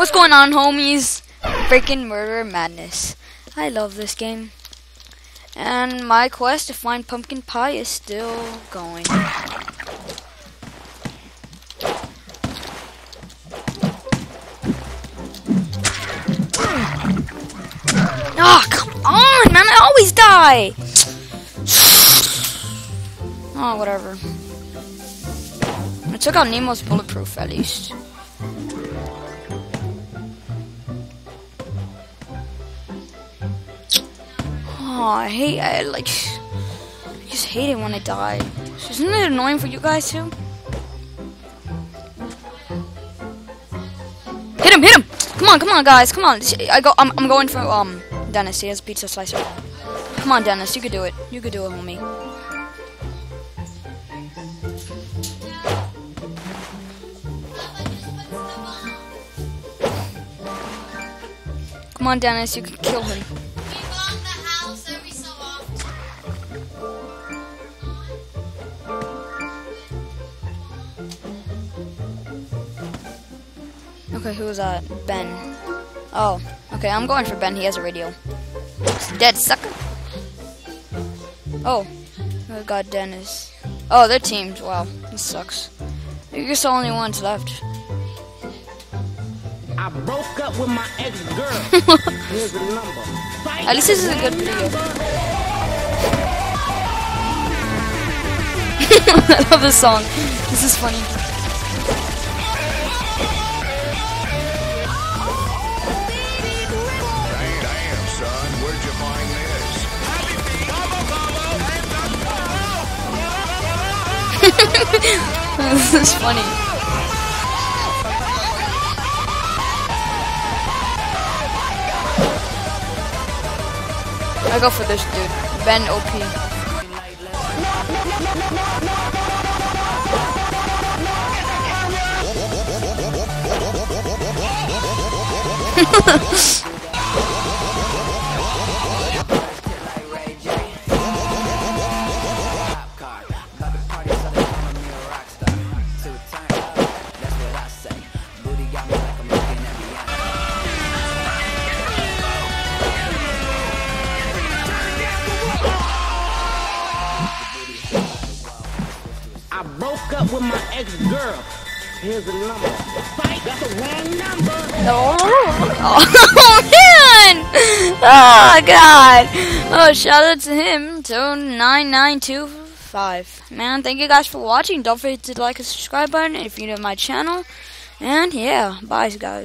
What's going on, homies? Freaking murder madness. I love this game. And my quest to find pumpkin pie is still going. Oh, come on, man! I always die! Oh, whatever. I took out Nemo's bulletproof, at least. Oh, I hate, I like, I just hate it when I die. Isn't it annoying for you guys too? Hit him, hit him! Come on, come on, guys, come on. I go, I'm, I'm going for, um, Dennis, he has pizza slicer. Come on, Dennis, you could do it. You could do it, homie. Come on, Dennis, you can kill him. Okay, who was that? Ben. Oh, okay, I'm going for Ben. He has a radio. It's dead, sucker. Oh, oh God, Dennis. Oh, they're teamed. Wow, this sucks. You're the only ones left. I broke up with my ex-girl. Here's the number. Fight At least this is a good video. I love this song. This is funny. this is funny. I go for this dude. Ben OP. I broke up with my ex-girl. Here's the number. Fight. That's the wrong number. Oh, oh man! Oh god! Oh, shout out to him. To nine nine two five. Man, thank you guys for watching. Don't forget to like and subscribe button if you're new to my channel. And yeah, bye guys.